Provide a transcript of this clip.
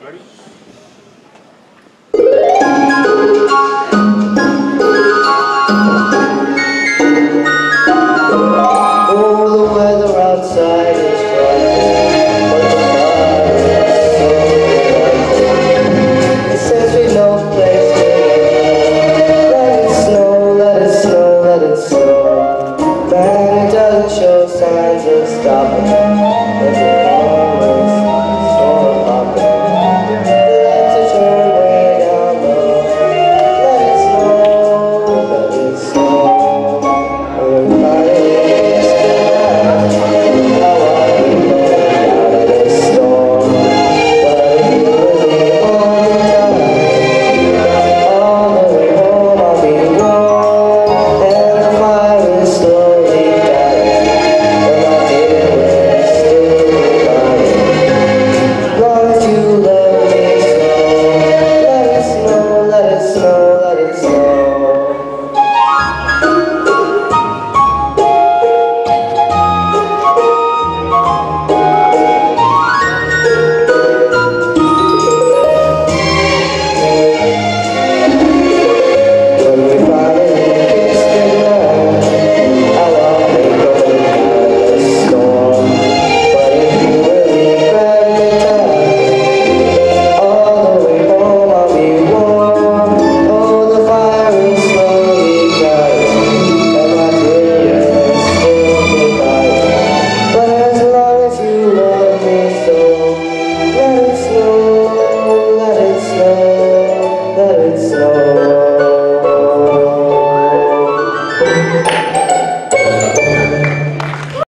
Ready? Yes. so